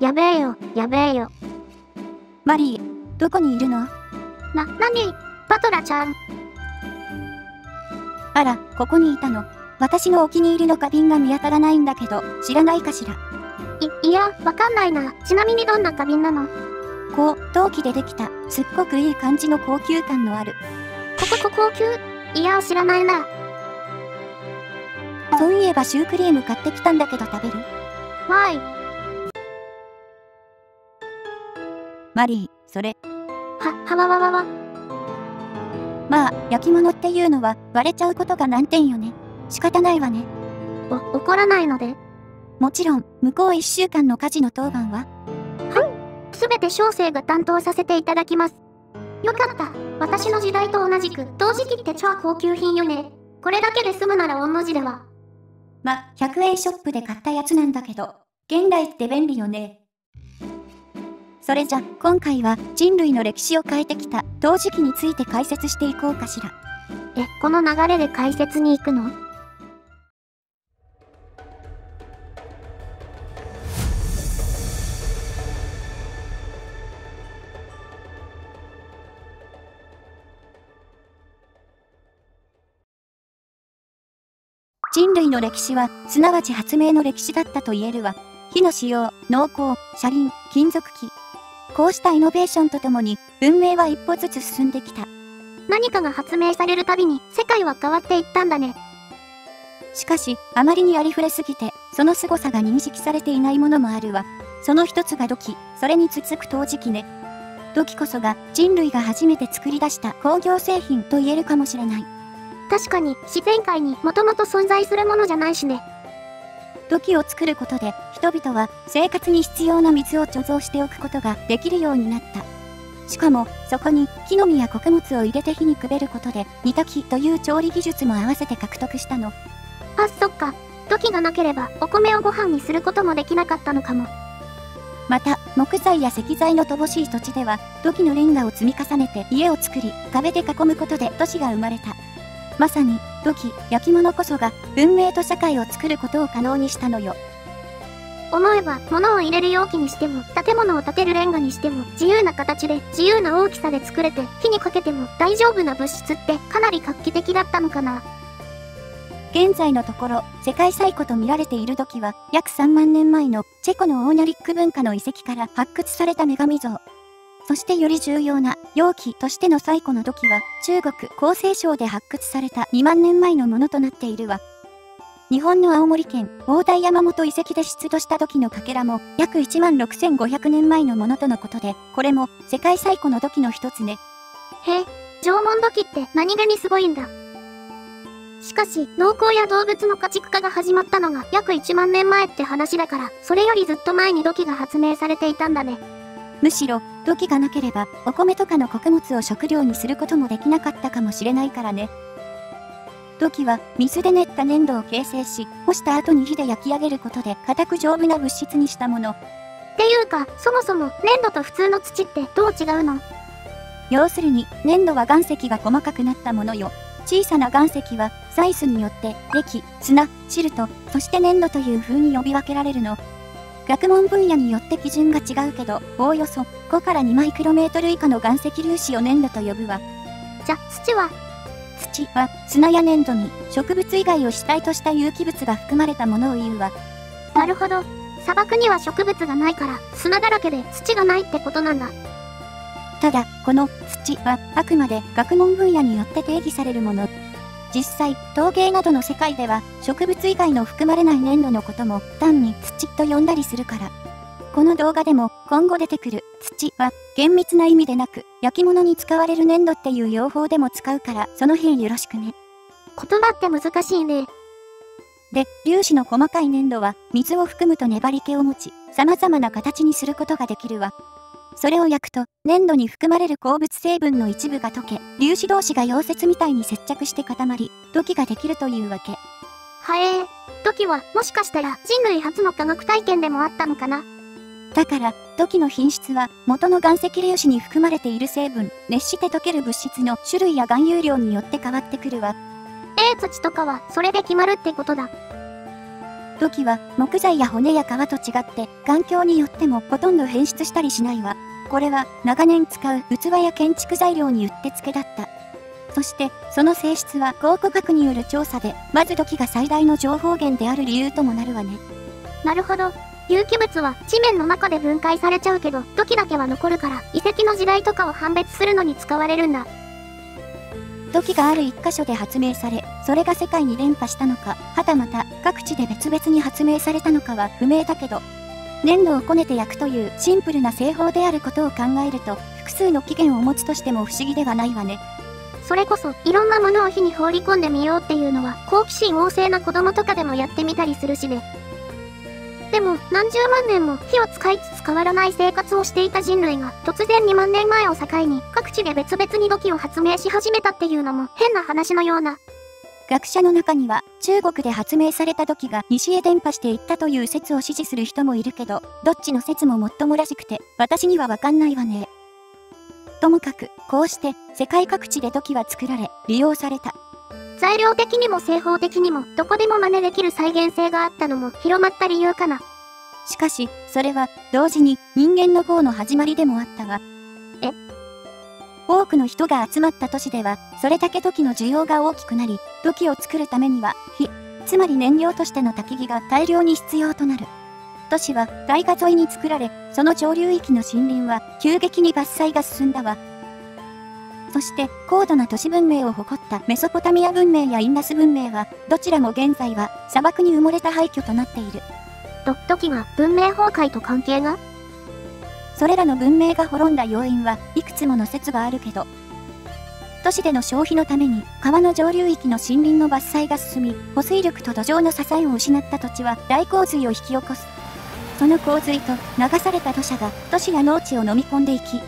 やべえよ、やべえよ。マリー、どこにいるの？な、なにバトラちゃん。あら、ここにいたの。私のお気に入りの花瓶が見当たらないんだけど、知らないかしら？い、いや、わかんないな。ちなみにどんな花瓶なの？こう、陶器でできた、すっごくいい感じの高級感のある。ここ、こ、高級？いや、知らないな。そういえばシュークリーム買ってきたんだけど食べる？わーい。マリー、それ。は、はわわわわ。まあ、焼き物っていうのは割れちゃうことが難点よね。仕方ないわね。お、怒らないので。もちろん、向こう1週間の家事の当番はすべて小生が担当させていただきます。よかった。私の時代と同じく、陶磁器って超高級品よね。これだけで済むなら御の字では。ま、100円ショップで買ったやつなんだけど、現代って便利よね。それじゃ、今回は人類の歴史を変えてきた陶磁器について解説していこうかしら。え、この流れで解説に行くの？人類の歴史は、すなわち発明の歴史だったと言えるわ。火の使用、農耕、車輪、金属機。こうしたイノベーションとともに、文明は一歩ずつ進んできた。何かが発明されるたびに、世界は変わっていったんだね。しかし、あまりにありふれすぎて、その凄さが認識されていないものもあるわ。その一つが土器、それに続く陶磁器ね。土器こそが人類が初めて作り出した工業製品と言えるかもしれない。確かに、自然界にもともと存在するものじゃないしね。土器を作ることで、人々は生活に必要な水を貯蔵しておくことができるようになった。しかも、そこに木の実や穀物を入れて火にくべることで、煮炊きという調理技術も合わせて獲得したの。あ、そっか。土器がなければ、お米をご飯にすることもできなかったのかも。また、木材や石材の乏しい土地では、土器のレンガを積み重ねて家を作り、壁で囲むことで都市が生まれた。まさに、土器、焼き物こそが、文明と社会を作ることを可能にしたのよ。思えば、物を入れる容器にしても、建物を建てるレンガにしても、自由な形で、自由な大きさで作れて、火にかけても大丈夫な物質って、かなり画期的だったのかな。現在のところ、世界最古と見られている土器は、約3万年前のチェコのオーニャリック文化の遺跡から発掘された女神像。そしてより重要な容器としての最古の土器は、中国厚生省で発掘された2万年前のものとなっているわ。日本の青森県大台山本遺跡で出土した土器のかけらも約1万6500年前のものとのことで、これも世界最古の土器の一つね。へえ、縄文土器って何気にすごいんだ。しかし、農耕や動物の家畜化が始まったのが約1万年前って話だから、それよりずっと前に土器が発明されていたんだね。むしろ、土器がなければ、お米とかの穀物を食料にすることもできなかったかもしれないからね。土器は、水で練った粘土を形成し、干した後に火で焼き上げることで、硬く丈夫な物質にしたもの。っていうか、そもそも粘土と普通の土ってどう違うの？要するに、粘土は岩石が細かくなったものよ。小さな岩石は、サイズによって、礫、砂、シルト、そして粘土という風に呼び分けられるの。学問分野によって基準が違うけど、おおよそ5から2マイクロメートル以下の岩石粒子を粘土と呼ぶわ。じゃ、土は？土は砂や粘土に植物以外を主体とした有機物が含まれたものを言うわ。なるほど。砂漠には植物がないから、砂だらけで土がないってことなんだ。ただ、この土はあくまで学問分野によって定義されるもの。実際、陶芸などの世界では植物以外の含まれない粘土のことも単に土と呼んだりするから。この動画でも今後出てくる土は厳密な意味でなく焼き物に使われる粘土っていう用法でも使うからその辺よろしくね。言葉って難しいね。で、粒子の細かい粘土は水を含むと粘り気を持ち様々な形にすることができるわ。それを焼くと、粘土に含まれる鉱物成分の一部が溶け、粒子同士が溶接みたいに接着して固まり、土器ができるというわけ。はえー。土器は、もしかしたら人類初の科学体験でもあったのかな？だから、土器の品質は、元の岩石粒子に含まれている成分、熱して溶ける物質の種類や含有量によって変わってくるわ。ええ土とかは、それで決まるってことだ。土器は木材や骨や皮と違って環境によってもほとんど変質したりしないわ。これは長年使う器や建築材料にうってつけだった。そしてその性質は考古学による調査でまず土器が最大の情報源である理由ともなるわね。なるほど。有機物は地面の中で分解されちゃうけど土器だけは残るから遺跡の時代とかを判別するのに使われるんだ。土器がある一箇所で発明され、それが世界に伝播したのか、はたまた各地で別々に発明されたのかは不明だけど、粘土をこねて焼くというシンプルな製法であることを考えると、複数の起源を持つとしても不思議ではないわね。それこそ、いろんなものを火に放り込んでみようっていうのは、好奇心旺盛な子供とかでもやってみたりするしね。でも、何十万年も火を使いつつ変わらない生活をしていた人類が、突然2万年前を境に、各地で別々に土器を発明し始めたっていうのも変な話のような。学者の中には、中国で発明された土器が西へ伝播していったという説を支持する人もいるけど、どっちの説ももっともらしくて、私にはわかんないわね。ともかく、こうして世界各地で土器は作られ、利用された。材料的にも製法的にもどこでも真似できる再現性があったのも広まった理由かな。しかし、それは同時に人間の方の始まりでもあったわ。え？多くの人が集まった都市では、それだけ土器の需要が大きくなり、土器を作るためには、火、つまり燃料としての焚き木が大量に必要となる。都市は大河沿いに作られ、その上流域の森林は急激に伐採が進んだわ。そして高度な都市文明を誇ったメソポタミア文明やインダス文明は、どちらも現在は砂漠に埋もれた廃墟となっている。と、時が文明崩壊と関係が？それらの文明が滅んだ要因はいくつもの説があるけど、都市での消費のために川の上流域の森林の伐採が進み、保水力と土壌の支えを失った土地は大洪水を引き起こす。その洪水と流された土砂が都市や農地を飲み込んでいき、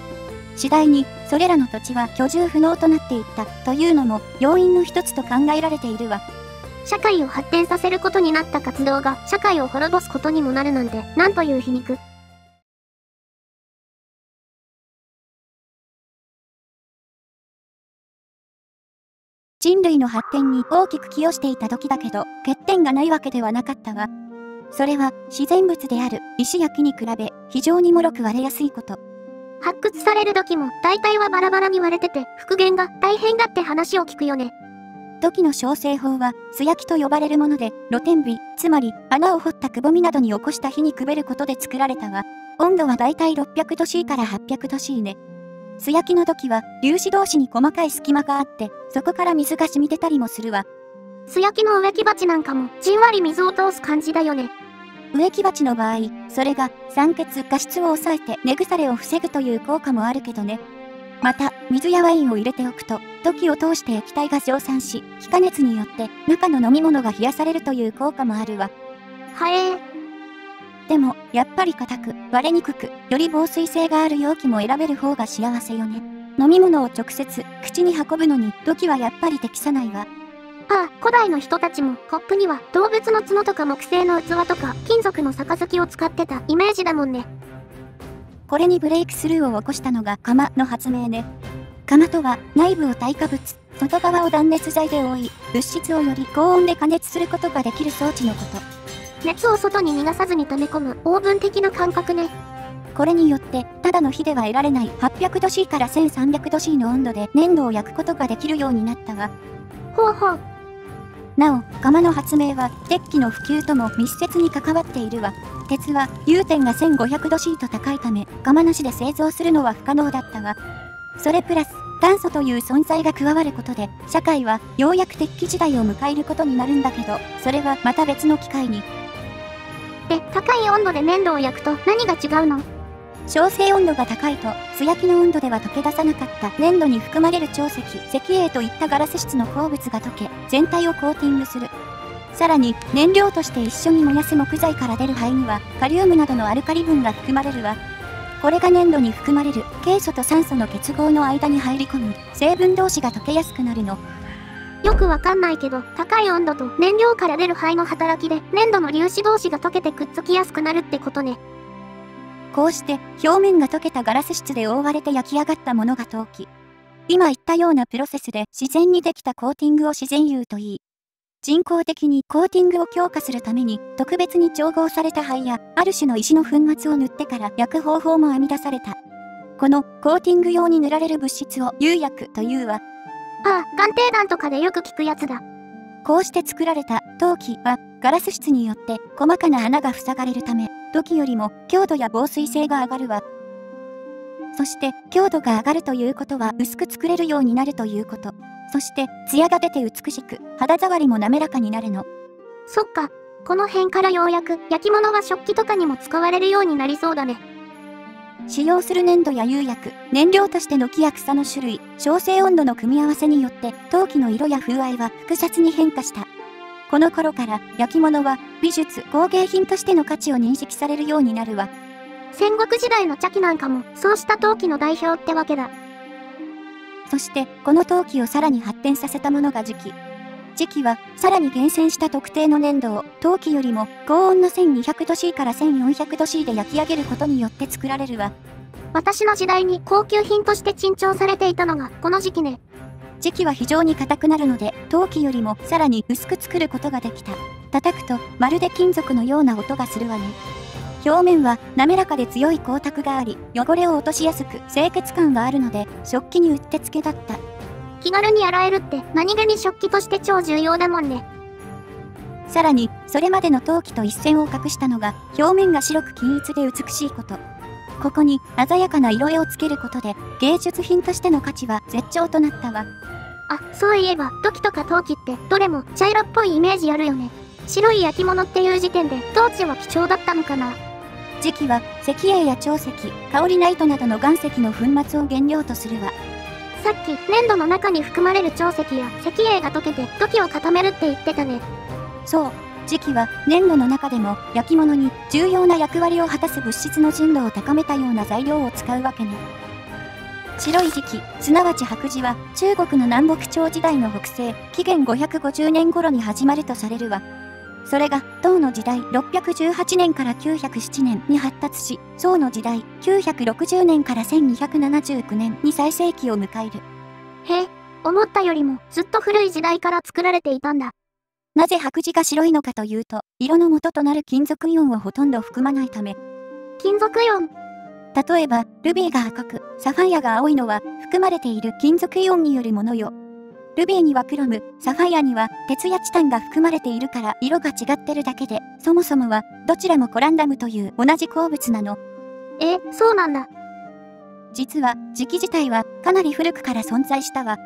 次第にそれらの土地は居住不能となっていったというのも要因の一つと考えられているわ。社会を発展させることになった活動が社会を滅ぼすことにもなるなんて、なんという皮肉。人類の発展に大きく寄与していた時だけど、欠点がないわけではなかったわ。それは自然物である石や木に比べ非常に脆く割れやすいこと。発掘される土器も大体はバラバラに割れてて復元が大変だって話を聞くよね。土器の小製法は素焼きと呼ばれるもので露天火、つまり穴を掘ったくぼみなどに起こした火にくべることで作られたわ。温度はだいたい600度 C から800度 C ね。素焼きの土器は粒子同士に細かい隙間があってそこから水が染み出たりもするわ。素焼きの植木鉢なんかもじんわり水を通す感じだよね。植木鉢の場合、それが酸欠、画質を抑えて根腐れを防ぐという効果もあるけどね。また、水やワインを入れておくと、土器を通して液体が蒸散し、気化熱によって中の飲み物が冷やされるという効果もあるわ。はえー。でも、やっぱり硬く、割れにくく、より防水性がある容器も選べる方が幸せよね。飲み物を直接、口に運ぶのに、土器はやっぱり適さないわ。ああ、古代の人たちもコップには動物の角とか木製の器とか金属の杯を使ってたイメージだもんね。これにブレイクスルーを起こしたのが釜の発明ね。釜とは内部を耐火物、外側を断熱材で覆い、物質をより高温で加熱することができる装置のこと。熱を外に逃がさずに溜め込むオーブン的な感覚ね。これによって、ただの火では得られない800度 C から1300度 C の温度で粘土を焼くことができるようになったわ。ほうほう。なお、釜の発明は、鉄器の普及とも密接に関わっているわ。鉄は、融点が1500度 C と高いため、釜なしで製造するのは不可能だったわ。それプラス、炭素という存在が加わることで、社会はようやく鉄器時代を迎えることになるんだけど、それはまた別の機会に。で、高い温度で粘土を焼くと何が違うの？焼成温度が高いと、素焼きの温度では溶け出さなかった粘土に含まれる潮石、石英といったガラス質の鉱物が溶け、全体をコーティングする。さらに、燃料として一緒に燃やす木材から出る灰には、カリウムなどのアルカリ分が含まれるわ。これが粘土に含まれる、ケイ素と酸素の結合の間に入り込み、成分同士が溶けやすくなるの。よくわかんないけど、高い温度と燃料から出る灰の働きで、粘土の粒子同士が溶けてくっつきやすくなるってことね。こうして表面が溶けたガラス質で覆われて焼き上がったものが陶器。今言ったようなプロセスで自然にできたコーティングを自然釉といい、人工的にコーティングを強化するために特別に調合された灰やある種の石の粉末を塗ってから焼く方法も編み出された。このコーティング用に塗られる物質を釉薬というわ。ああ、鑑定団とかでよく聞くやつだ。こうして作られた陶器はガラス質によって細かな穴が塞がれるため土器よりも強度や防水性が上がるわ。そして強度が上がるということは薄く作れるようになるということ。そして艶が出て美しく肌触りも滑らかになるの。そっか。この辺からようやく焼き物が食器とかにも使われるようになりそうだね。使用する粘土や釉薬、燃料としての木や草の種類、焼成温度の組み合わせによって陶器の色や風合いは複雑に変化した。この頃から焼き物は美術、工芸品としての価値を認識されるようになるわ。戦国時代の茶器なんかもそうした陶器の代表ってわけだ。そしてこの陶器をさらに発展させたものが磁器。時期はさらに厳選した特定の粘土を陶器よりも高温の 1200°C から 1400°C で焼き上げることによって作られるわ。私の時代に高級品として珍重されていたのがこの時期ね。時期は非常に硬くなるので陶器よりもさらに薄く作ることができた。叩くとまるで金属のような音がするわね。表面は滑らかで強い光沢があり、汚れを落としやすく清潔感があるので食器にうってつけだった。気軽に洗えるって何気に食器として超重要だもんね。さらに、それまでの陶器と一線を画したのが、表面が白く均一で美しいこと。ここに鮮やかな色絵をつけることで、芸術品としての価値は絶頂となったわ。あ、そういえば、土器とか陶器ってどれも茶色っぽいイメージあるよね。白い焼き物っていう時点で当時は貴重だったのかな。時期は石英や長石、香りナイトなどの岩石の粉末を原料とするわ。さっき粘土の中に含まれる長石や石英が溶けて土器を固めるって言ってたね。そう、磁器は粘土の中でも焼き物に重要な役割を果たす物質の純度を高めたような材料を使うわけね。白い磁器、すなわち白磁は中国の南北朝時代の北西、紀元550年頃に始まるとされるわ。それが、唐の時代618年から907年に発達し、宋の時代960年から1279年に最盛期を迎える。へえ、思ったよりもずっと古い時代から作られていたんだ。なぜ白磁が白いのかというと、色の元となる金属イオンをほとんど含まないため。金属イオン例えば、ルビーが赤く、サファイアが青いのは、含まれている金属イオンによるものよ。ルビーにはクロム、サファイアには鉄やチタンが含まれているから色が違ってるだけで、そもそもはどちらもコランダムという同じ鉱物なの。え、そうなんだ。実は、磁器自体はかなり古くから存在したわ。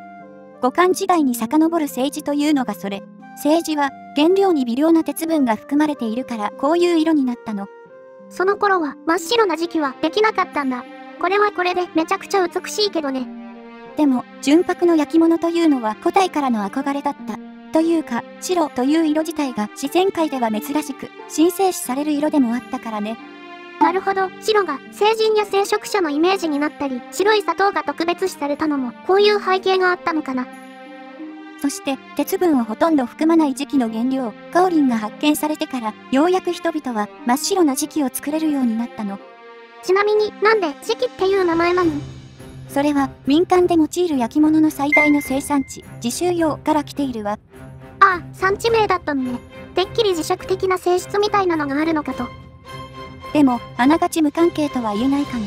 五感時代に遡る政治というのがそれ。政治は原料に微量な鉄分が含まれているからこういう色になったの。その頃は真っ白な時期はできなかったんだ。これはこれでめちゃくちゃ美しいけどね。でも、純白の焼き物というのは古代からの憧れだった。というか、白という色自体が自然界では珍しく、神聖視される色でもあったからね。なるほど、白が成人や聖職者のイメージになったり、白い砂糖が特別視されたのも、こういう背景があったのかな。そして、鉄分をほとんど含まない時期の原料、カオリンが発見されてから、ようやく人々は真っ白な時期を作れるようになったの。ちなみになんで時期っていう名前なの？それは民間で用いる焼き物の最大の生産地、自習用から来ているわ。ああ、産地名だったのね。てっきり磁石的な性質みたいなのがあるのかと。でも、あながち無関係とは言えないかも。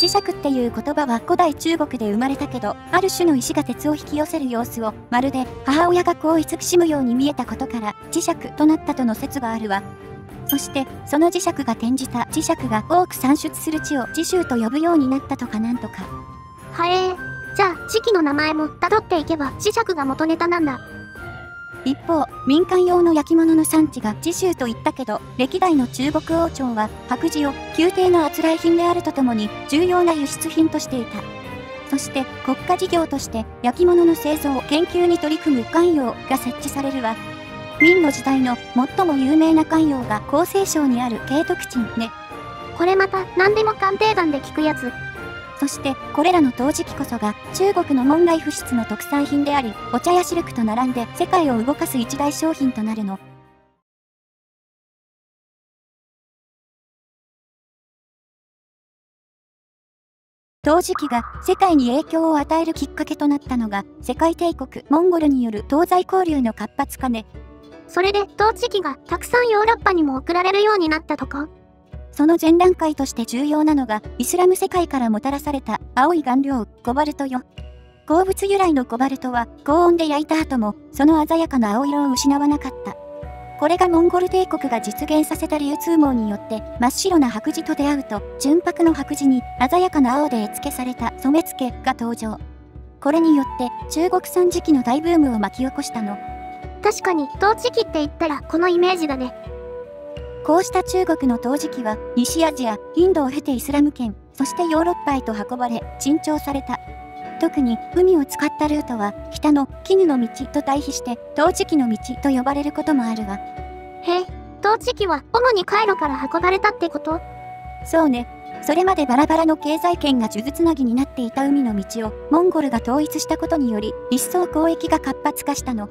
磁石っていう言葉は古代中国で生まれたけど、ある種の石が鉄を引き寄せる様子を、まるで母親がこう慈しむように見えたことから、磁石となったとの説があるわ。そしてその磁石が転じた磁石が多く産出する地を磁州と呼ぶようになったとかなんとか。はえー、じゃあ時期の名前も辿っていけば磁石が元ネタなんだ。一方、民間用の焼き物の産地が磁州と言ったけど、歴代の中国王朝は白磁を宮廷のあつらい品であるとともに重要な輸出品としていた。そして国家事業として焼き物の製造研究に取り組む官用が設置されるわ。明の時代の最も有名な官用が厚生省にある慶徳鎮ね。これまた何でも鑑定団で聞くやつ。そしてこれらの陶磁器こそが中国の門外不出の特産品であり、お茶やシルクと並んで世界を動かす一大商品となるの。陶磁器が世界に影響を与えるきっかけとなったのが、世界帝国モンゴルによる東西交流の活発化ね。それで陶磁器がたくさんヨーロッパにも送られるようになったとか？その前段階として重要なのが、イスラム世界からもたらされた青い顔料、コバルトよ。鉱物由来のコバルトは高温で焼いた後も、その鮮やかな青色を失わなかった。これがモンゴル帝国が実現させた流通網によって真っ白な白磁と出会うと純白の白磁に鮮やかな青で絵付けされた染付が登場。これによって中国産磁器の大ブームを巻き起こしたの。確かに陶磁器って言ったらこのイメージだね。こうした中国の陶磁器は西アジア、インドを経てイスラム圏、そしてヨーロッパへと運ばれ、珍重された。特に海を使ったルートは北の絹の道と対比して陶磁器の道と呼ばれることもあるわ。へえ、陶磁器は主にカイロから運ばれたってこと？そうね。それまでバラバラの経済圏が数珠つなぎになっていた海の道をモンゴルが統一したことにより一層交易が活発化したの。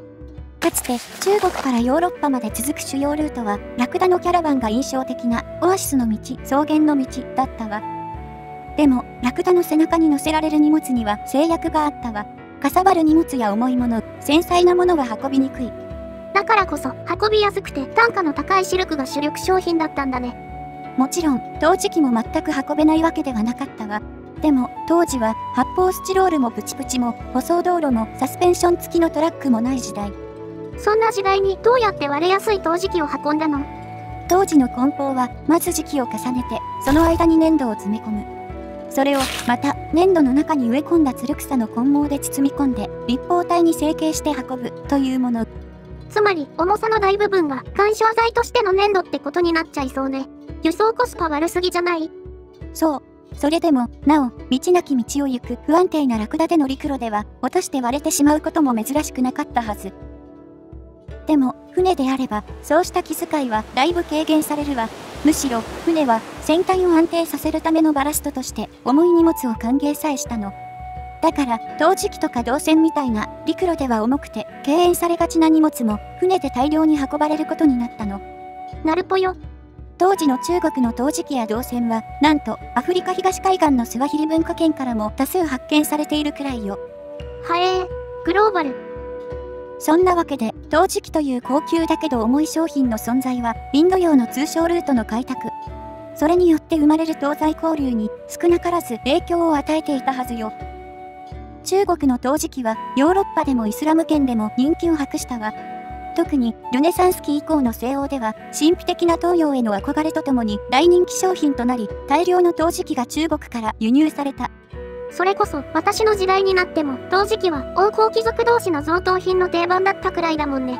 かつて中国からヨーロッパまで続く主要ルートはラクダのキャラバンが印象的なオアシスの道、草原の道だったわ。でも、ラクダの背中に乗せられる荷物には制約があったわ。かさばる荷物や重いもの、繊細なものは運びにくい。だからこそ運びやすくて単価の高いシルクが主力商品だったんだね。もちろん、陶磁器も全く運べないわけではなかったわ。でも、当時は発泡スチロールもプチプチも舗装道路もサスペンション付きのトラックもない時代。そんな時代にどうやって割れやすい陶磁器を運んだの？当時の梱包は、まず磁器を重ねて、その間に粘土を詰め込む。それを、また、粘土の中に植え込んだつる草の根毛で包み込んで、立方体に成形して運ぶ、というもの。つまり、重さの大部分が干渉材としての粘土ってことになっちゃいそうね。輸送コスパ悪すぎじゃない？そう。それでも、なお、道なき道を行く不安定なラクダでの陸路では、落として割れてしまうことも珍しくなかったはず。でも、船であれば、そうした気遣いはだいぶ軽減されるわ。むしろ、船は船体を安定させるためのバラストとして重い荷物を歓迎さえしたの。だから、陶磁器とか銅線みたいな陸路では重くて敬遠されがちな荷物も船で大量に運ばれることになったの。なるぽよ。当時の中国の陶磁器や銅線は、なんとアフリカ東海岸のスワヒリ文化圏からも多数発見されているくらいよ。はえー、グローバル。そんなわけで、陶磁器という高級だけど重い商品の存在は、インド洋の通商ルートの開拓。それによって生まれる東西交流に少なからず影響を与えていたはずよ。中国の陶磁器はヨーロッパでもイスラム圏でも人気を博したわ。特にルネサンス期以降の西欧では神秘的な東洋への憧れとともに大人気商品となり大量の陶磁器が中国から輸入された。それこそ私の時代になっても陶磁器は王侯貴族同士の贈答品の定番だったくらいだもんね。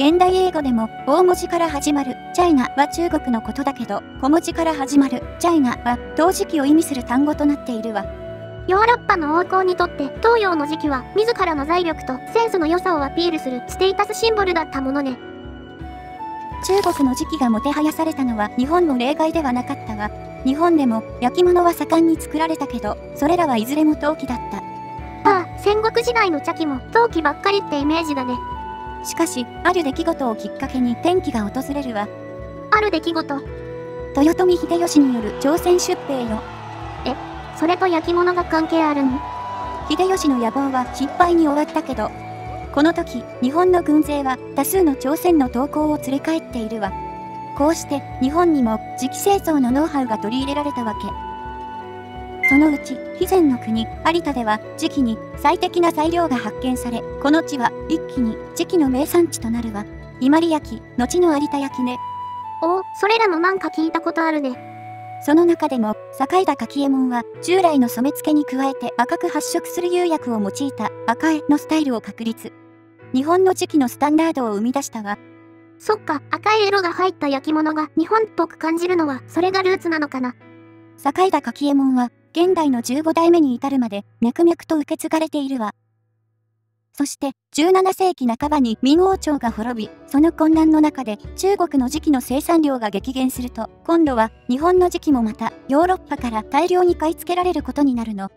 現代英語でも大文字から始まるチャイナは中国のことだけど小文字から始まるチャイナは陶磁器を意味する単語となっているわ。ヨーロッパの王侯にとって東洋の磁器は自らの財力とセンスの良さをアピールするステータスシンボルだったものね。中国の磁器がもてはやされたのは日本の例外ではなかったわ。日本でも焼き物は盛んに作られたけど、それらはいずれも陶器だった。ああ、戦国時代の茶器も陶器ばっかりってイメージだね。しかし、ある出来事をきっかけに転機が訪れるわ。ある出来事？豊臣秀吉による朝鮮出兵よ。え、それと焼き物が関係あるの？秀吉の野望は失敗に終わったけど、この時、日本の軍勢は多数の朝鮮の投降を連れ帰っているわ。こうして日本にも磁器製造のノウハウが取り入れられたわけ。そのうち、肥前の国、有田では、磁器に最適な材料が発見され、この地は一気に磁器の名産地となるわ。伊万里焼、後の有田焼ね。おお、それらもなんか聞いたことあるね。その中でも、境田柿右衛門は、従来の染付に加えて赤く発色する釉薬を用いた赤絵のスタイルを確立。日本の磁器のスタンダードを生み出したわ。そっか、赤い色が入った焼き物が日本っぽく感じるのは、それがルーツなのかな。境田柿右衛門は、現代の15代目に至るまで、脈々と受け継がれているわ。そして、17世紀半ばに明王朝が滅び、その混乱の中で中国の磁器の生産量が激減すると、今度は日本の磁器もまたヨーロッパから大量に買い付けられることになるの。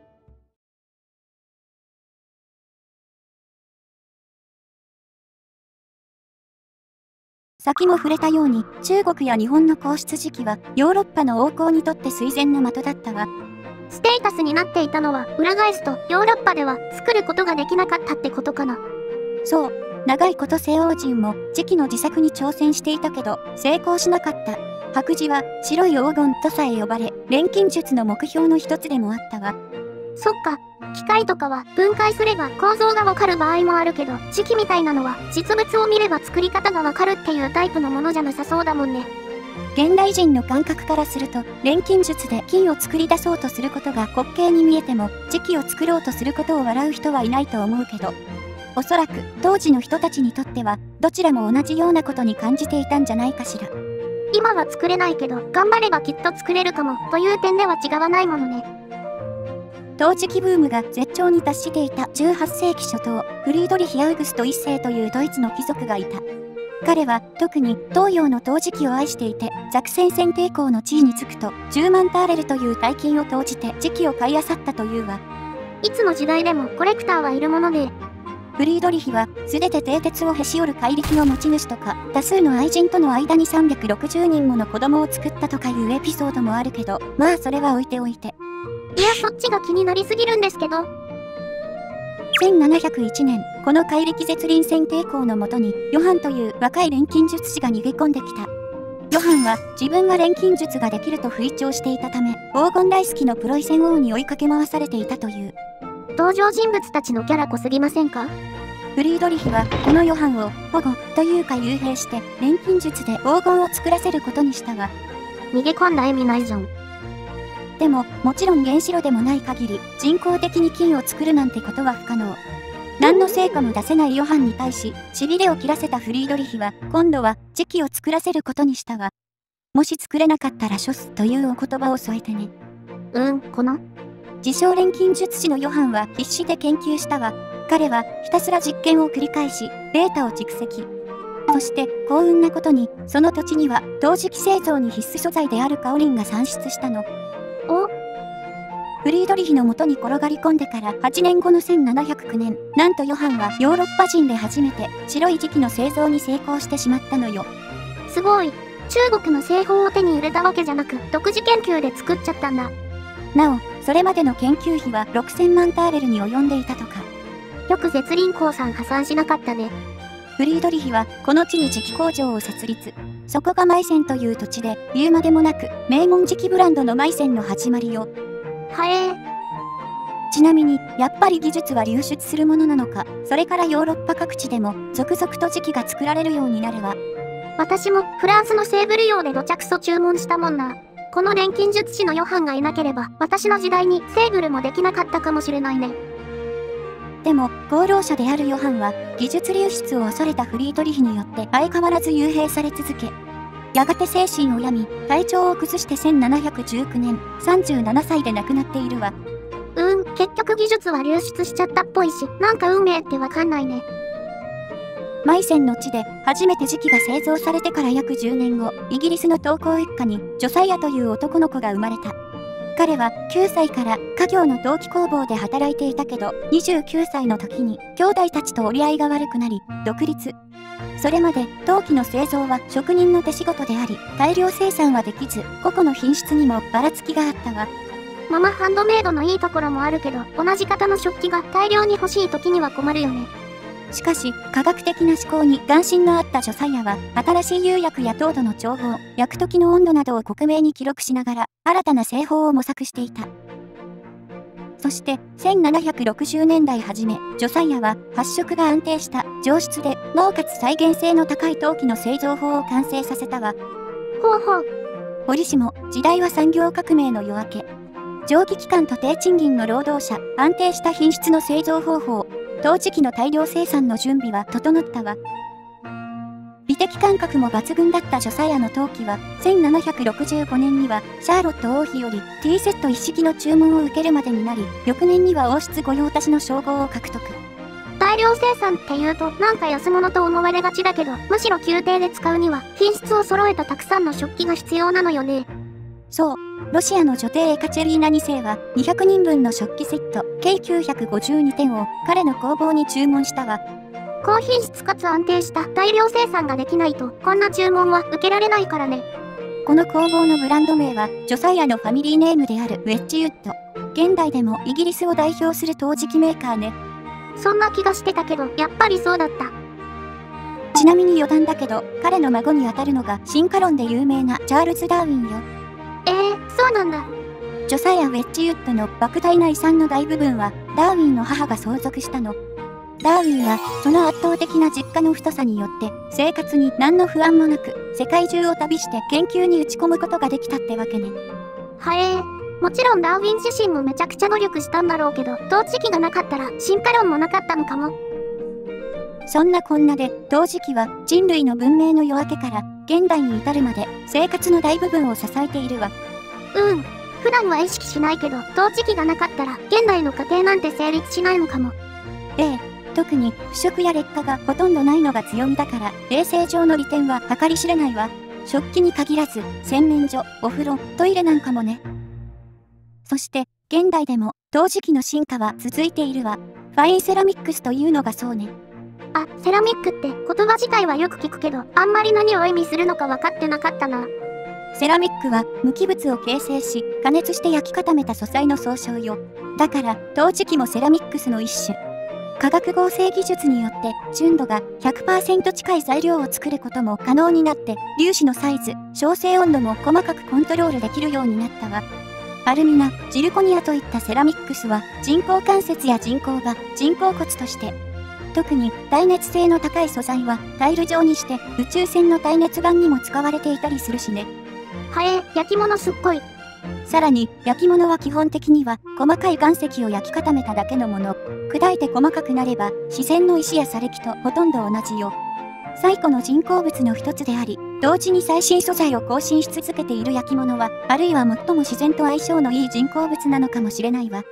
先も触れたように、中国や日本の皇室時期は、ヨーロッパの王侯にとって垂涎の的だったわ。ステータスになっていたのは裏返すとヨーロッパでは作ることができなかったってことかな。そう。長いこと西欧人も時期の自作に挑戦していたけど成功しなかった。白磁は白い黄金とさえ呼ばれ、錬金術の目標の一つでもあったわ。そっか。機械とかは分解すれば構造がわかる場合もあるけど、時期みたいなのは実物を見れば作り方がわかるっていうタイプのものじゃなさそうだもんね。現代人の感覚からすると、錬金術で金を作り出そうとすることが滑稽に見えても、時期を作ろうとすることを笑う人はいないと思うけど、おそらく当時の人たちにとっては、どちらも同じようなことに感じていたんじゃないかしら。今は作れないけど、頑張ればきっと作れるかも、という点では違わないものね。陶磁器ブームが絶頂に達していた18世紀初頭、フリードリヒ・アウグスト1世というドイツの貴族がいた。彼は特に東洋の陶磁器を愛していて、ザクセン戦抵抗の地位につくと10万ターレルという大金を投じて磁器を買い漁ったというわ。いつの時代でもコレクターはいるもので、フリードリヒは、すべて蹄鉄をへし折る怪力の持ち主とか、多数の愛人との間に360人もの子供を作ったとかいうエピソードもあるけど、まあそれは置いておいて。いやそっちが気になりすぎるんですけど、1701年、この怪力絶倫戦抵抗のもとに、ヨハンという若い錬金術師が逃げ込んできた。ヨハンは自分は錬金術ができると吹聴していたため、黄金大好きのプロイセン王に追いかけ回されていたという。登場人物たちのキャラ濃すぎませんか？フリードリヒは、このヨハンを保護というか幽閉して、錬金術で黄金を作らせることにしたが、逃げ込んだ意味ないじゃん。でも、もちろん原子炉でもない限り、人工的に金を作るなんてことは不可能。何の成果も出せないヨハンに対し、痺れを切らせたフリードリヒは、今度は、時期を作らせることにしたわ。もし作れなかったら処すというお言葉を添えてね。うん、この？自称錬金術師のヨハンは必死で研究したわ。彼はひたすら実験を繰り返し、データを蓄積。そして幸運なことに、その土地には陶磁器製造に必須素材であるカオリンが産出したの。おフリードリヒの元に転がり込んでから8年後の1709年、なんとヨハンはヨーロッパ人で初めて白い磁器の製造に成功してしまったのよ。すごい。中国の製法を手に入れたわけじゃなく、独自研究で作っちゃったんだ。なお、それまでの研究費は6000万ターレルに及んでいたとか。よく絶輪鉱さん破産しなかったね。フリードリヒはこの地に磁器工場を設立。そこがマイセンという土地で、言うまでもなく、名門磁器ブランドのマイセンの始まりよ。はえー。ちなみに、やっぱり技術は流出するものなのか、それからヨーロッパ各地でも続々と磁器が作られるようになるわ。私もフランスのセーブル用で土着素注文したもんな。この錬金術師のヨハンがいなければ、私の時代にセーブルもできなかったかもしれないね。でも、功労者であるヨハンは、技術流出を恐れたフリードリヒによって相変わらず幽閉され続け、やがて精神を病み、体調を崩して1719年、37歳で亡くなっているわ。うーん、結局技術は流出しちゃったっぽいし、なんか運命ってわかんないね。マイセンの地で初めて磁器が製造されてから約10年後、イギリスの陶工一家にジョサイアという男の子が生まれた。彼は9歳から家業の陶器工房で働いていたけど、29歳の時に兄弟たちと折り合いが悪くなり、独立。それまで陶器の製造は職人の手仕事であり、大量生産はできず、個々の品質にもばらつきがあったわ。ママハンドメイドのいいところもあるけど、同じ型の食器が大量に欲しい時には困るよね。しかし、科学的な思考に関心のあったジョサイアは、新しい釉薬や糖度の調合、焼く時の温度などを克明に記録しながら、新たな製法を模索していた。そして、1760年代初め、ジョサイアは発色が安定した上質で、なおかつ再現性の高い陶器の製造法を完成させたわ。ほうほう。折しも、時代は産業革命の夜明け。長期期間と低賃金の労働者、安定した品質の製造方法、陶磁器の大量生産の準備は整ったわ。美的感覚も抜群だったジョサイアの陶器は、1765年にはシャーロット王妃よりティーセット一式の注文を受けるまでになり、翌年には王室御用達の称号を獲得。大量生産って言うとなんか安物と思われがちだけど、むしろ宮廷で使うには品質を揃えたたくさんの食器が必要なのよね。そう。ロシアの女帝エカチェリーナ2世は200人分の食器セット計952点を彼の工房に注文したわ。高品質かつ安定した大量生産ができないとこんな注文は受けられないからね。この工房のブランド名はジョサイアのファミリーネームであるウェッジウッド。現代でもイギリスを代表する陶磁器メーカーね。そんな気がしてたけど、やっぱりそうだった。ちなみに余談だけど、彼の孫にあたるのが進化論で有名なチャールズ・ダーウィンよ。えー、そうなんだ。ジョサイア・ウェッジウッドの莫大な遺産の大部分はダーウィンの母が相続したの。ダーウィンはその圧倒的な実家の太さによって生活に何の不安もなく世界中を旅して研究に打ち込むことができたってわけね。はえー。もちろんダーウィン自身もめちゃくちゃ努力したんだろうけど、陶磁器がなかったら進化論もなかったのかも。そんなこんなで陶磁器は人類の文明の夜明けから現代に至るまで生活の大部分を支えているわ。うん。普段は意識しないけど、陶磁器がなかったら現代の家庭なんて成立しないのかも。ええ、特に腐食や劣化がほとんどないのが強みだから衛生上の利点は計り知れないわ。食器に限らず洗面所、お風呂、トイレなんかもね。そして、現代でも、陶磁器の進化は続いているわ。ファインセラミックスというのがそうね。あ、セラミックって言葉自体はよく聞くけど、あんまり何を意味するのか分かってなかったな。セラミックは無機物を形成し、加熱して焼き固めた素材の総称よ。だから、陶磁器もセラミックスの一種。化学合成技術によって純度が100%近い材料を作ることも可能になって粒子のサイズ、焼成温度も細かくコントロールできるようになったわ。アルミナ、ジルコニアといったセラミックスは人工関節や人工場、人工骨として特に耐熱性の高い素材はタイル状にして宇宙船の耐熱板にも使われていたりするしね。はえ、焼き物すっごい。さらに焼き物は基本的には細かい岩石を焼き固めただけのもの。砕いて細かくなれば自然の石や砂礫とほとんど同じよ。最古の人工物の一つであり、同時に最新素材を更新し続けている焼き物は、あるいは最も自然と相性のいい人工物なのかもしれないわ。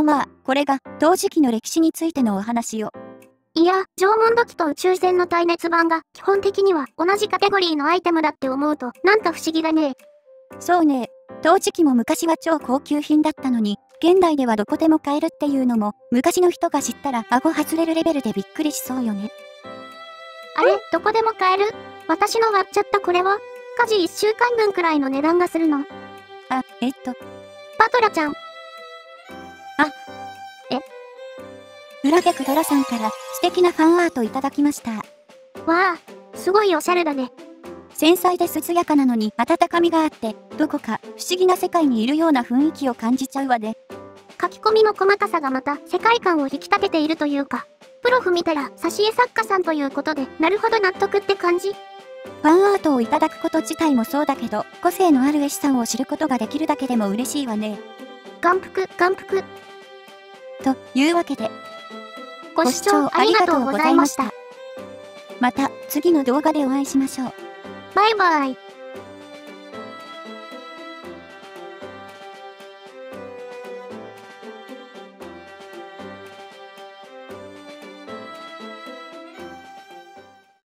とまあ、これが、陶磁器の歴史についてのお話よ。いや、縄文土器と宇宙船の耐熱板が基本的には同じカテゴリーのアイテムだって思うと、なんか不思議だね。そうね。陶磁器も昔は超高級品だったのに、現代ではどこでも買えるっていうのも、昔の人が知ったら顎外れるレベルでびっくりしそうよね。あれ、どこでも買える？私の割っちゃったこれは？家事1週間分くらいの値段がするの。あ、えっと、パトラちゃん、裏逆ドラさんから素敵なファンアートいただきました。わあ、すごいおしゃれだね。繊細で涼やかなのに温かみがあって、どこか不思議な世界にいるような雰囲気を感じちゃうわね。書き込みの細かさがまた世界観を引き立てているというか、プロフ見たら挿絵作家さんということで、なるほど納得って感じ。ファンアートをいただくこと自体もそうだけど、個性のある絵師さんを知ることができるだけでも嬉しいわね。眼福、眼福。というわけで、ご視聴ありがとうございました。また次の動画でお会いしましょう。バイバイ。